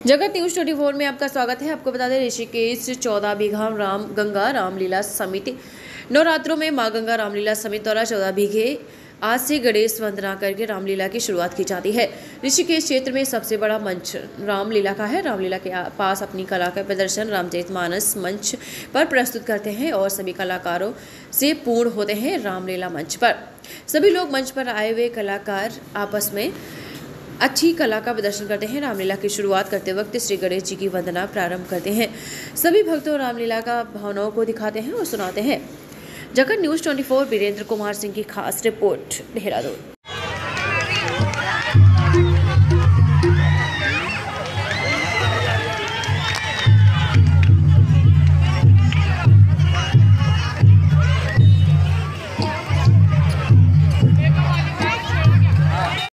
जगत news twenty four में आपका स्वागत है। आपको बता दें, ऋषिकेश, चौदह बीघा राम गंगा रामलीला समिति। नवरात्रों में माँ गंगा रामलीला समिति द्वारा चौदह बीघे आज से गणेश वंदना करके रामलीला की शुरुआत की जाती है। ऋषिकेश क्षेत्र में सबसे बड़ा मंच रामलीला का है। रामलीला के पास अपनी कला का प्रदर्शन रामचरित मानस मंच पर प्रस्तुत करते हैं और सभी कलाकारों से पूर्ण होते हैं रामलीला मंच पर। सभी लोग मंच पर आए हुए कलाकार आपस में अच्छी कला का प्रदर्शन करते हैं रामलीला की शुरुआत करते वक्त श्री गणेश जी की वंदना प्रारंभ करते हैं। सभी भक्तों रामलीला का भावनाओं को दिखाते हैं और सुनाते हैं। जगत न्यूज़ 24 वीरेंद्र कुमार सिंह की खास रिपोर्ट, देहरादून।